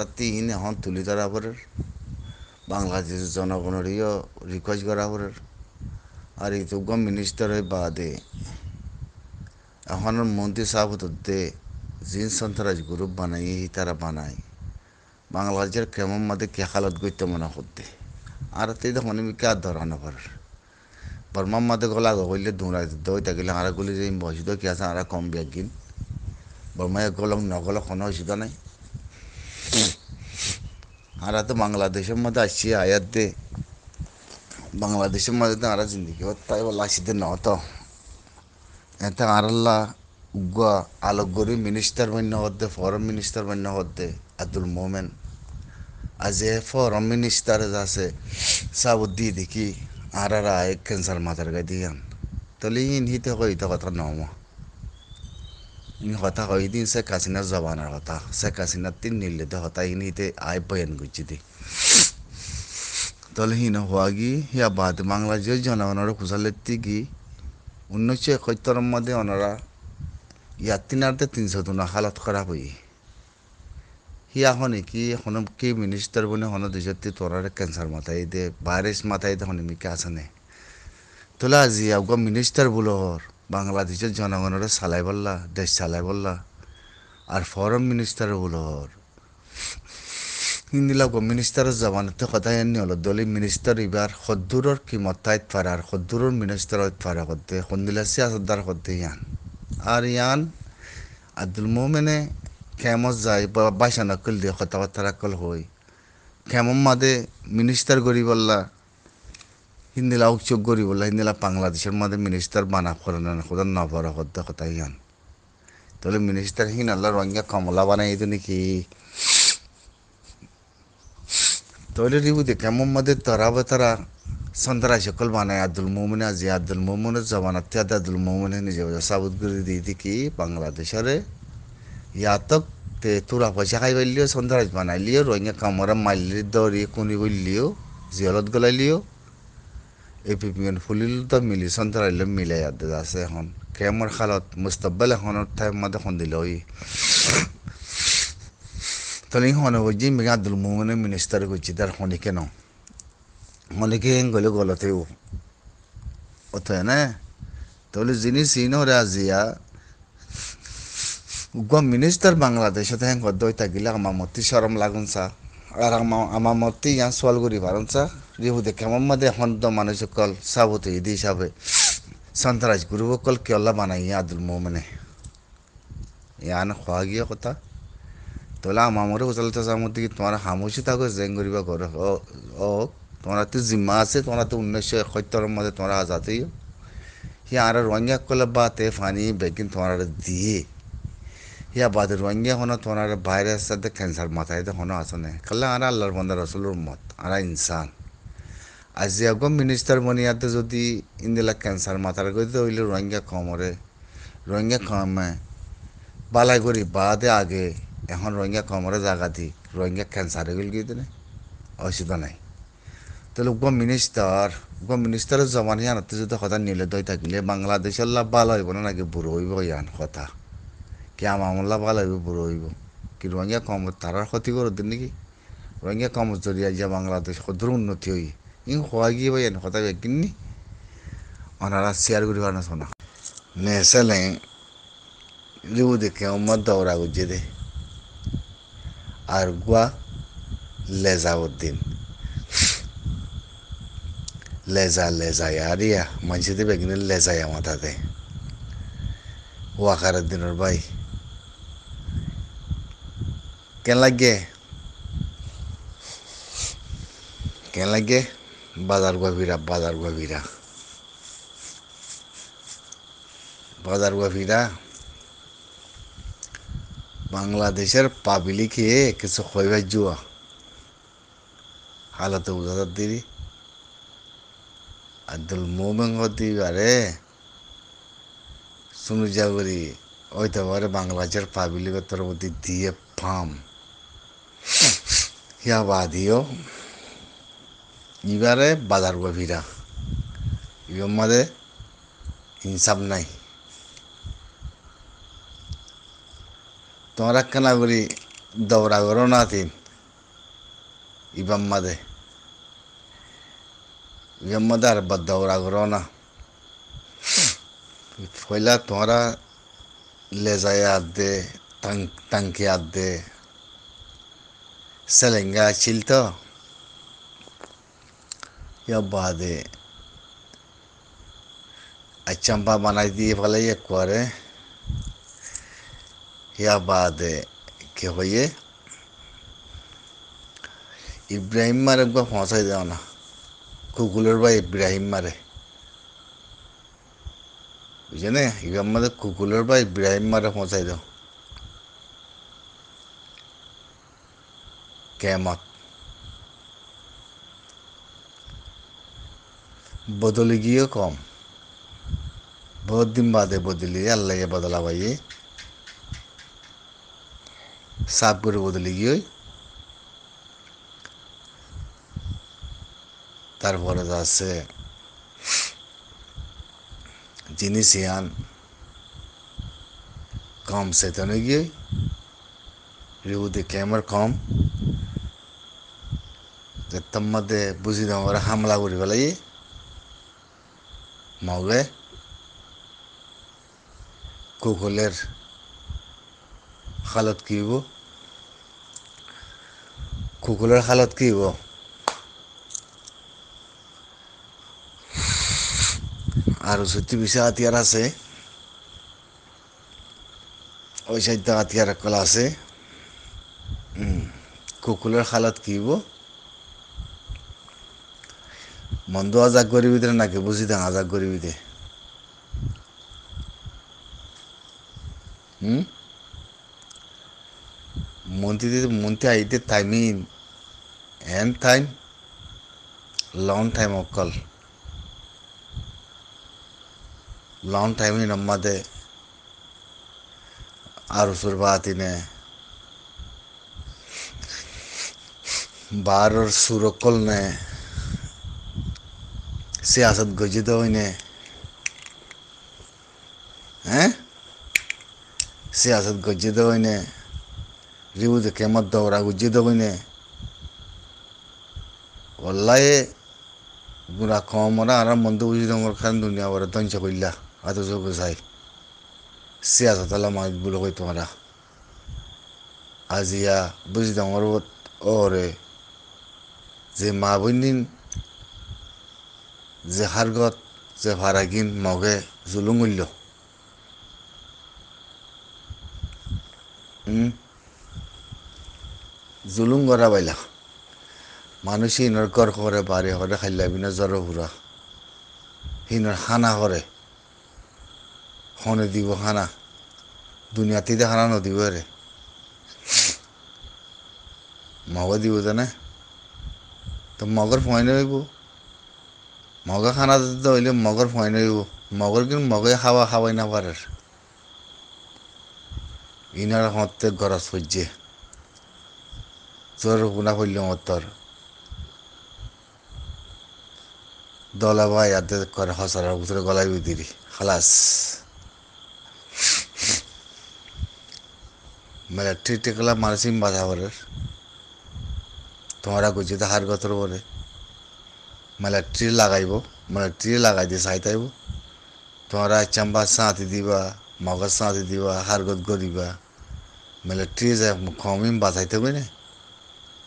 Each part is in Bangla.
আর তিন এখন তুলি ধরা পরের। বাংলাদেশের জনগণেরও রিকোয়েস্ট করা পরের। আর তো মিনিস্টার বাদে। এখন মন্ত্রী সাহেব দে, জিন সন্ত্রাস গ্রুপ বানাই তারা বানায় বাংলাদেশের কেমন মাদে কে হালত গইতে মনে করতে? আর তেই দেখুন, আমি কে ধরানো পারার? বর্মার মাদে গলা গইলে দৌড়াই দই থাকিলে আর গুলি যে বসিত কি আছে আর কম ব্যাগিন বর্মায় গলং নগল কোনো অসুবিধা নাই। আর তো বাংলাদেশের মধ্যে আসছি আয়াত দে বাংলাদেশের মধ্যে তো আর জিন্দগি তাই বলা আসিতে ন তো এতে আরাল্লা উগুয়া আলোকগরি মিনিস্টার বান্য হতে ফরেন মিনিস্টার বান্য হতে আব্দুল মোমেন আজ এ ফরেন মিনিস্টার আছে সাবু সাবুদ্দি দেখি আর আর ক্যান্সার মাথার গাই দিয়ান তাহলে ইন হিতে কই কথা নম ইন কথা কই দিন শেখ হাসিনার জবানের কথা শেখ হাসিনার তিন নিলে হতা ইন হিতে আয় বয়ান গুছি দি তাহলে হিন হওয়া গি হিয়া বাদ বাংলাদেশের জনগণের খুশালের তিগি উনিশশো একাত্তর মধ্যে ওনারা ইয়ার তিনারতে তিনশো তুনা হালত খারাপ হই হি এখন কি এখন কি মিনিস্টার বনে হন দেশত তোরার ক্যান্সার মাথায় দে ভাইরাস মাথায় দে হনে মিকে আসনে তোলা আজি আগে মিনিস্টার বলর বাংলাদেশের জনগণের চালাই বললা দেশ চালাই বললা। আর ফরেন মিনিস্টার বলর হিন্দিলা গো মিনিস্টারের জবানতে কথা এনে হলো দলি মিনিস্টার এবার সদ্দূরের কিমত তাইত পারে আর সদ্দূরের মিনিস্টার পারে করতে সন্দিলা সিয়াসতদার করতে ইয়ান। আর ইয়ান আব্দুল মোমেনে কেমন যায় বাইসা নকল দিয়ে কথাবার্তা রাখল হই কেমন মাদে মিনিস্টার গরি বললা হিন্দিলা উচ্চক গরি বললা হিন্দিলা বাংলাদেশের মাদে মিনিস্টার বানা করে না খোদা নবর করতে কথা ইয়ান। তাহলে মিনিস্টার হিন আল্লাহ রঙিয়া কমলা বানাই তো নাকি? তাহলে রিবুতে কেমন মাদে তারা বা তারা সকল বানায়? আব্দুল মোমিন আজি, আব্দুল মোমিনের জবানাতে আব্দুল মোমিনে নিজে সাবুত করে দিয়ে কি বাংলাদেশের? ইয়াতক তে তোরা পয়সা খাই পাইলিও সন্ধ্যারাজ বানাইলিও, রঙিয়া কামরা মাইলি দৌড়ি, কুনি করলিও জিয়লত গলাইলিও। এই পিপিএন ফুলিল তো মিলি সন্ধ্যারাইলে মিলাই আদে আছে এখন কেমর খালত মুস্তকবেল এখনের টাইম মাদে এখন দিল ওই তাহলে হনে বুঝি মেঘা আব্দুল মোমিনের মিনিস্টার করছি তার হনি কেন অনেকে গলে গলতেও অতএব না তাহলে যিনি চিন ওরা আজিয়া গম মিনিস্টার বাংলাদেশে হেং দই থাকিলে আমার মতি সরম লাগুন চা আর আমার মতি ইয়ান সোয়াল করি চা এখন তো মানুষ কল সাবতে ইদি হিসাবে সন্ত্রাস গুরু কল কেলা বানাই আব্দুল মোমেনে। ইয়ান খোয়া গিয়ে কথা। তোলা আমার মরে উচালতে চামতি তোমার হামুসি থাকো জেং করিবা ঘর ও তোমরা তো জিম্মা আছে তোমরা তো উনিশশো একাত্তরের মধ্যে তোমরা আজাতেই হিয়া আর রঙিয়া কলে বাতে ফানি বেগিন তোমরা দিয়ে। হিয়া বাদে রঙিয়া হনো তোমরা ভাইরাস সাথে ক্যান্সার মাথায় তো হনো আসনে কালে আর আল্লাহর বন্ধা রসুলের মত আর ইনসান আজি আগ মিনিস্টার বনিয়াতে যদি ইন্দিলা ক্যান্সার মাথার গতি হইলে রঙিয়া কমরে। রঙিয়া কমে। করি বাদে আগে। এখন রঙিয়া কমরে জাগা দি রঙিয়া ক্যান্সারে গেল গিয়ে অসুবিধা নাই। তাহলে উপ মিনিস্টার উপ মিনিস্টারের জমানি আনতে যদি কথা নিলে দই থাকিলে, বাংলাদেশের লাভ ভালো হইব না নাকি বুড়ো হইব ইয়ান কথা? কি আমার লাভ ভালো হইব, বুড়ো হইব? কি রঙিয়া কম তারার ক্ষতি করে দিন নাকি? রঙিয়া কম জড়িয়ে যা বাংলাদেশ সদর উন্নতি হই? ই হওয়া গিয়ে ভাই কথা বেকিনি ওনারা শেয়ার করি না শোনা নেসেলে রিবু দেখে উম্মত দৌড়া গুজে দে আর গুয়া লেজাউদ্দিন লেজা লেজা ইয়ারিয়া মানসিতে বেগিনে লেজায়া মাথাতে ওয়াকারের দিনের ভাই কেন লাগে কেন লাগে বাজার গভীরা বাজার গভীরা। বাজার গভীরা বাংলাদেশের পাবলিকে কিছু কইবার জুয়া। হালতে উজাদার দিদি আব্দুল মোমেন দিবারে শুনু যাবরি ওইতে পারে বাংলাদেশের পাবলিকতার মধ্যে দিয়ে ফাম। ইয়া বাদিও। ইবারে বাজার গভীরা ইবার মাঝে ইনসাফ নাই তোমরা কেনা করি দৌড়া করো না তিন ibam made ibam made আর বাদ দাও রাগরো না পয়লা তোমরা লেজায় হাত দে টাঙ্কি হাত দে সেলেঙ্গা ছিল তো বাদে আচাম্পা বানাই দিয়ে ফেলাই একবারে ইয়া বাদে কে হইয়ে ইব্রাহিম মারে একবার পৌঁছাই দাও না কুকুলের বা ইব্রাহিম মারে বুঝে নে ইব্রাহিম মারে কুকুলের বা ইব্রাহিম মারে পৌঁছাই দাও কেমত বদলে গিয়েও কম বহুত দিন বাদে বদলি আল্লাহ বদলা ভাই সাফ করে বদলে গিয়ে তারপরে আছে জিনিস ইয়ান কম সেতনে গিয়ে রিউদি ক্যামের কম যে তার মধ্যে বুঝি দাম ওরা হামলা করি পেলাই মগে কুকুলের হালত কি হইব? কুকুলের হালত কি হইব? আর সত্যি বিষয় হাতিয়ার আছে। ওই সাইডটা হাতিয়ার কলা আছে। কুকুলের হালত কি হইব? মন্দ আজাক গরিবিদের নাকি বুঝি দেন আজাক গরিবিদে হুম? মন্ত্রীদের, মন্ত্রী আইতে টাইমিন এন্ড টাইম লং টাইম অকল লং টাইম নম্মাদে আর সুরবাতিনে বারর সুরকল নে। সিয়াসত গজিত হইনে। হ্যাঁ? সিয়াসত গজিত হইনে। রিউদে কেমত দৌড়া গুজিত হইনে। ওল্লায়ে গুড়া কম ওরা আর মন্দ বুঝি দমর খান দুনিয়া ওরা দঞ্চ কইলা আত যোগ চাই। সিয়াসত আলা মাছ বলে কই তোমরা। আজিয়া বুঝি দমর ওরে। যে মা বইনিন যে হারগত যে ভারাগিন মগে জুলুমূল্য জুলুম করা বাইলা। মানুষ হিনর গর করে বাড়ি করে খাইলা বিনা জ্বর ফুরা হিনর হানা করে হনে দিব হানা দুনিয়াতে হানা নদিব রে মগ দিব জানে? তো মগর ফয় নইব মগা খানা দিতে হইলে মগর ফয় নইব মগর কিন্তু মগে খাওয়া, খাওয়াই না পারে। ইনার হতে গরজ পড়ছে জ্বর গুণা পড়ল মতর দলা ভাই আদে করে হসার ভিতরে গলায় বিদিরি। খালাস। মেলা ঠিক টিকলা মানসিক বাধা করে তোমরা গুজিতে হার গতর বলে মেলা ট্রি লাগাইব মেলা ট্রি লাগাই দিয়ে চাইতাইব তোমরা চাম্বা সাঁতি দিবা মগজ সাঁতি দিবা হার গত গরিবা মেলা ট্রি যায় কমিম বাঁচাইতে হবে না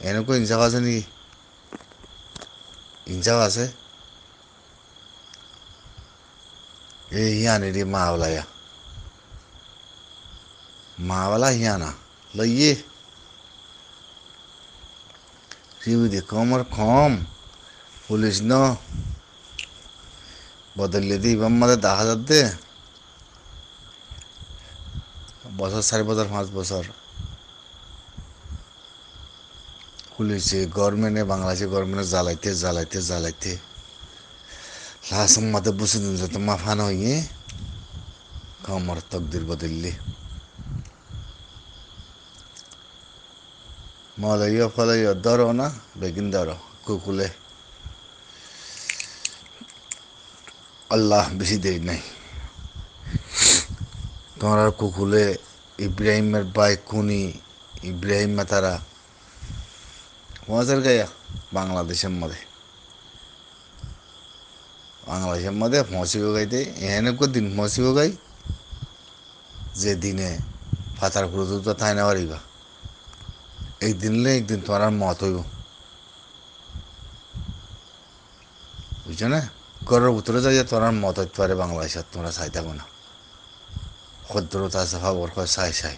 এনেকুৱা ইঞ্চাও আছে নেকি ইঞ্চাও আছে এই হিয়ানেদি মাওলায়া মাওলা হিয়ানা লইয়ে রিউদি কমর কম পুলিশ ন। বদলিয়ে দি ইবাম মাদের দা হাজার দে। বছর চারি বছর, পাঁচ বছর। পুলিশে গভর্নমেন্টে বাংলাদেশে গভর্নমেন্টে জ্বালাইতে জ্বালাইতে জ্বালাইতে। লাস্ট মাতে বুঝে দিন তো মাফান হইয়ে কমর তকদির বদললি মলয় ফলয় ধরো না, বেগিন ধরো, কুকুলে। আল্লাহ বেশি দেরি নাই। তোমার কুকুলে ইব্রাহিমের বাই খুনি ইব্রাহিম তারা পৌঁছার গাইয়া বাংলাদেশের মধ্যে। বাংলাদেশের মধ্যে পৌঁছিব গাইতে এখানে দিন পৌঁছিব গাই, যে দিনে ফাতার পুরো তো তাই না পারিবা একদিন লে একদিন তোমার মত হইব। বুঝছ না? ঘরের ভিতরে যাইয়া আর মত পারে বাংলাদেশত তোমরা চাই থাকো না। সদ্যরতা চাফা বরফ চাই চাই।